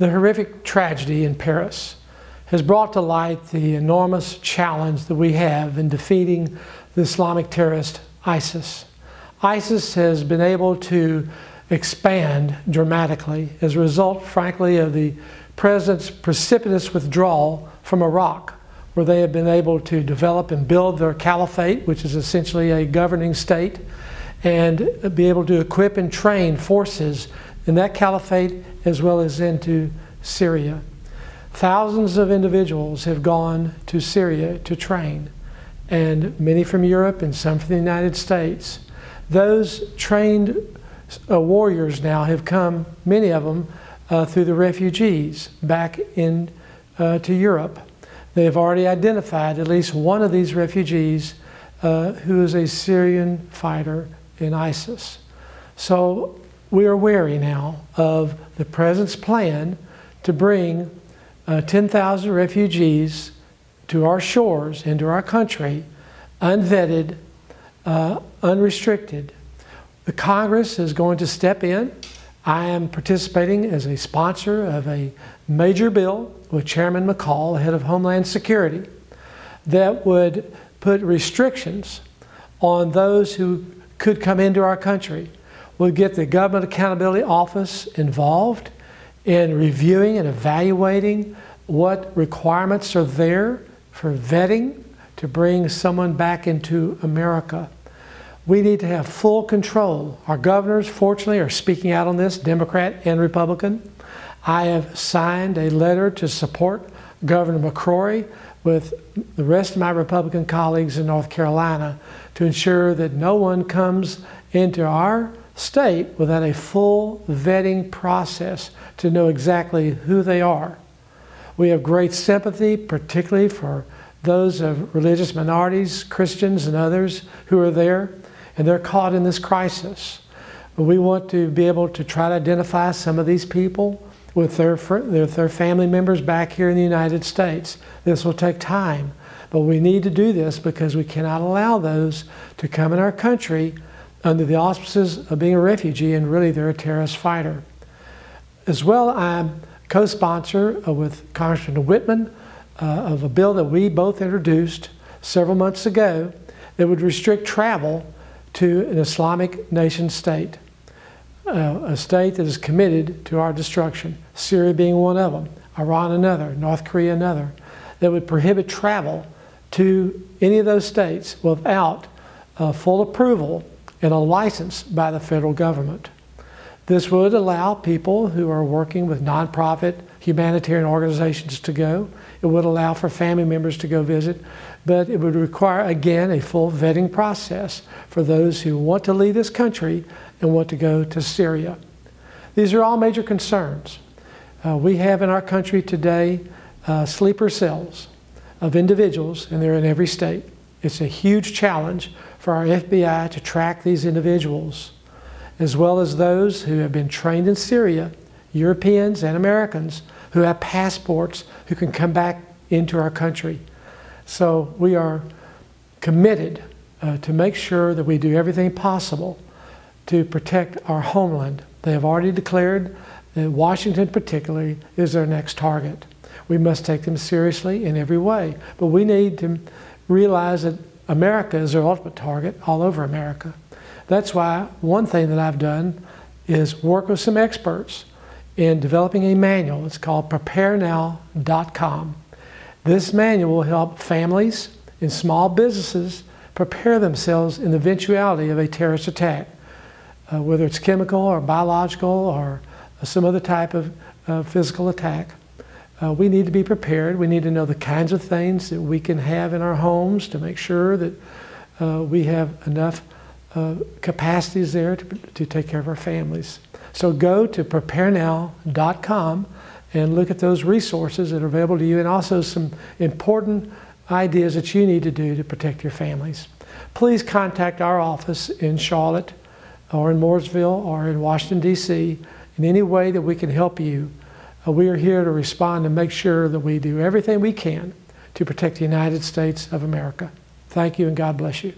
The horrific tragedy in Paris has brought to light the enormous challenge that we have in defeating the Islamic terrorist ISIS. ISIS has been able to expand dramatically as a result, frankly, of the president's precipitous withdrawal from Iraq, where they have been able to develop and build their caliphate, which is essentially a governing state, and be able to equip and train forces in that caliphate as well as into Syria. Thousands of individuals have gone to Syria to train, and many from Europe and some from the United States. Those trained uh, warriors now have come, many of them, uh, through the refugees back in uh, to Europe. They have already identified at least one of these refugees uh, who is a Syrian fighter in ISIS. So we are wary now of the President's plan to bring uh, 10,000 refugees to our shores, into our country, unvetted, uh, unrestricted. The Congress is going to step in. I am participating as a sponsor of a major bill with Chairman McCaul, head of Homeland Security, that would put restrictions on those who could come into our country. Would get the Government Accountability Office involved in reviewing and evaluating what requirements are there for vetting to bring someone back into America. We need to have full control. Our governors, fortunately, are speaking out on this, Democrat and Republican. I have signed a letter to support Governor McCrory with the rest of my Republican colleagues in North Carolina to ensure that no one comes into our state without a full vetting process to know exactly who they are. We have great sympathy, particularly for those of religious minorities, Christians, and others who are there, and they're caught in this crisis. But we want to be able to try to identify some of these people with their, with their family members back here in the United States. This will take time, but we need to do this because we cannot allow those to come in our country under the auspices of being a refugee and really they're a terrorist fighter. As well, I'm co-sponsor with Congressman Whitman uh, of a bill that we both introduced several months ago that would restrict travel to an Islamic nation state, uh, a state that is committed to our destruction, Syria being one of them, Iran another, North Korea another, that would prohibit travel to any of those states without uh, full approval and a license by the federal government. This would allow people who are working with nonprofit humanitarian organizations to go. It would allow for family members to go visit, but it would require, again, a full vetting process for those who want to leave this country and want to go to Syria. These are all major concerns. Uh, we have in our country today uh, sleeper cells of individuals, and they're in every state. It's a huge challenge for our FBI to track these individuals, as well as those who have been trained in Syria, Europeans and Americans who have passports who can come back into our country. So we are committed uh, to make sure that we do everything possible to protect our homeland. They have already declared that Washington, particularly, is their next target. We must take them seriously in every way, but we need to realize that America is their ultimate target all over America. That's why one thing that I've done is work with some experts in developing a manual. It's called preparenow.com. This manual will help families and small businesses prepare themselves in the eventuality of a terrorist attack, uh, whether it's chemical or biological or some other type of uh, physical attack. Uh, we need to be prepared. We need to know the kinds of things that we can have in our homes to make sure that uh, we have enough uh, capacities there to, to take care of our families. So go to preparenow.com and look at those resources that are available to you and also some important ideas that you need to do to protect your families. Please contact our office in Charlotte or in Mooresville or in Washington, D.C. in any way that we can help you Uh, we are here to respond and make sure that we do everything we can to protect the United States of America. Thank you and God bless you.